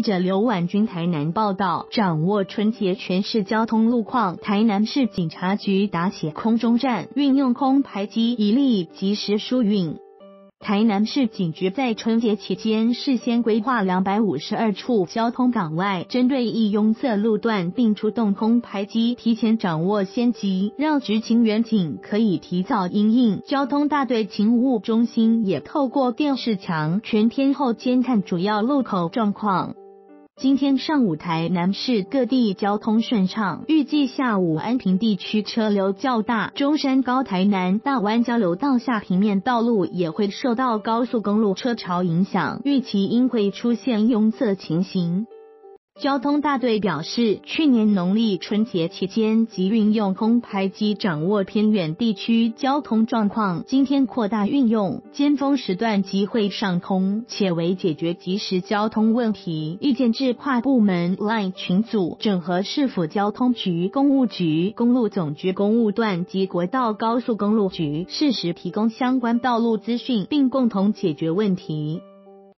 记者刘婉君台南报道，掌握春节全市交通路况。台南市警察局打起空中站，运用空排机一力及时疏运。台南市警局在春节期间事先规划两百五十二处交通岗外，针对易拥塞路段，并出动空排机，提前掌握先机，让执勤员警可以提早应应。交通大队勤务中心也透过电视墙全天候监看主要路口状况。今天上午台南市各地交通顺畅，预计下午安平地区车流较大，中山高台南大湾交流道下平面道路也会受到高速公路车潮影响，预期应会出现拥塞情形。交通大队表示，去年农历春节期间即运用空拍机掌握偏远地区交通状况，今天扩大运用，尖峰时段即会上空，且为解决即时交通问题，意见至跨部门 Line 群组，整合市府交通局、公务局、公路总局公务段及国道高速公路局，适时提供相关道路资讯，并共同解决问题。